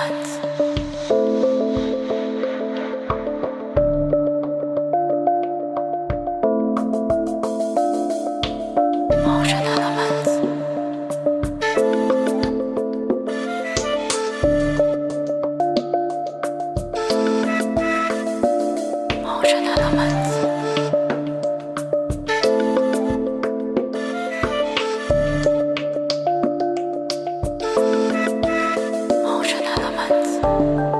猫着他的门子，猫着他的门子。that.